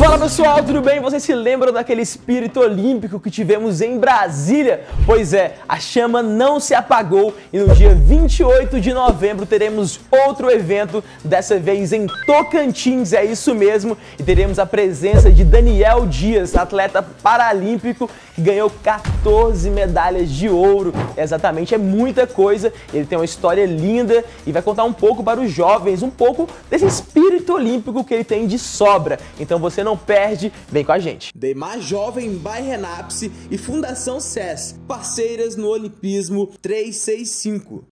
Fala pessoal, tudo bem? Vocês se lembram daquele espírito olímpico que tivemos em Brasília? Pois é, a chama não se apagou e no dia 28 de novembro teremos outro evento, dessa vez em Tocantins, é isso mesmo, e teremos a presença de Daniel Dias, atleta paralímpico que ganhou 14 medalhas de ouro. Exatamente, é muita coisa. Ele tem uma história linda e vai contar um pouco para os jovens, um pouco desse espírito olímpico que ele tem de sobra. Então você não perde, vem com a gente. Demar Jovem by Renapse e Fundação SES, parceiras no Olimpismo 365.